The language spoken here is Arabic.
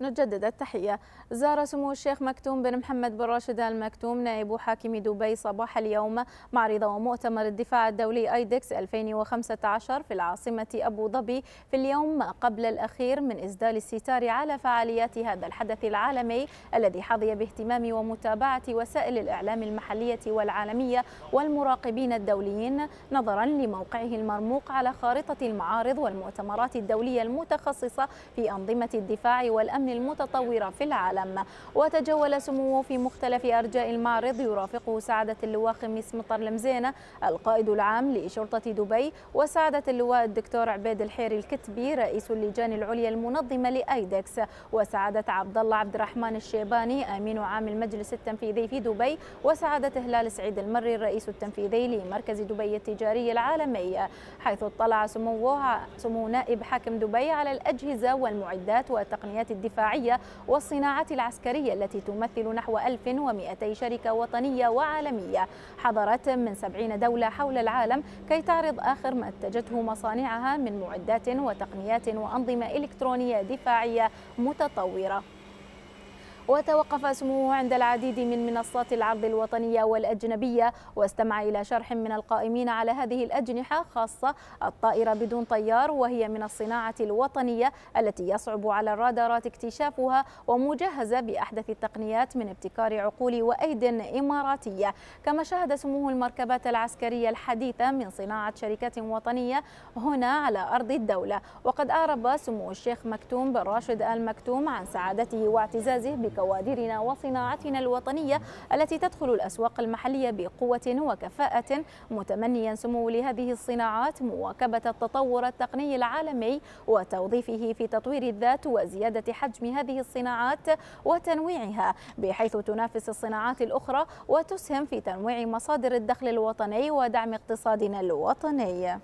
نجدد التحية. زار سمو الشيخ مكتوم بن محمد بن راشد المكتوم نائب حاكم دبي صباح اليوم معرض ومؤتمر الدفاع الدولي ايدكس 2015 في العاصمة أبو ظبي في اليوم قبل الأخير من إسدال الستار على فعاليات هذا الحدث العالمي الذي حظي باهتمام ومتابعة وسائل الإعلام المحلية والعالمية والمراقبين الدوليين نظرا لموقعه المرموق على خارطة المعارض والمؤتمرات الدولية المتخصصة في أنظمة الدفاع والأمن الأمن المتطورة في العالم. وتجول سموه في مختلف أرجاء المعرض يرافقه سعادة اللواء خميس مطر لمزينة القائد العام لشرطة دبي وسعادة اللواء الدكتور عبيد الحيري الكتبي رئيس اللجان العليا المنظمة لأيدكس. وسعادة عبد الله عبد الرحمن الشيباني أمين عام المجلس التنفيذي في دبي. وسعادة هلال سعيد المري الرئيس التنفيذي لمركز دبي التجاري العالمي. حيث اطلع سموه سمو نائب حاكم دبي على الأجهزة والمعدات وتقنيات الدفاع الدفاعية والصناعة العسكرية التي تمثل نحو 1200 شركة وطنية وعالمية. حضرت من 70 دولة حول العالم كي تعرض آخر ما انتجته مصانعها من معدات وتقنيات وأنظمة إلكترونية دفاعية متطورة. وتوقف سموه عند العديد من منصات العرض الوطنية والأجنبية واستمع إلى شرح من القائمين على هذه الأجنحة خاصة الطائرة بدون طيار وهي من الصناعة الوطنية التي يصعب على الرادارات اكتشافها ومجهزة بأحدث التقنيات من ابتكار عقول وأيد إماراتية. كما شهد سموه المركبات العسكرية الحديثة من صناعة شركات وطنية هنا على أرض الدولة. وقد أعرب سمو الشيخ مكتوم بن راشد آل مكتوم عن سعادته واعتزازه كوادرنا وصناعتنا الوطنية التي تدخل الأسواق المحلية بقوة وكفاءة. متمنيا سمو لهذه الصناعات مواكبة التطور التقني العالمي وتوظيفه في تطوير الذات وزيادة حجم هذه الصناعات وتنويعها بحيث تنافس الصناعات الأخرى وتسهم في تنويع مصادر الدخل الوطني ودعم اقتصادنا الوطني.